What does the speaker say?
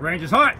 Range is hot.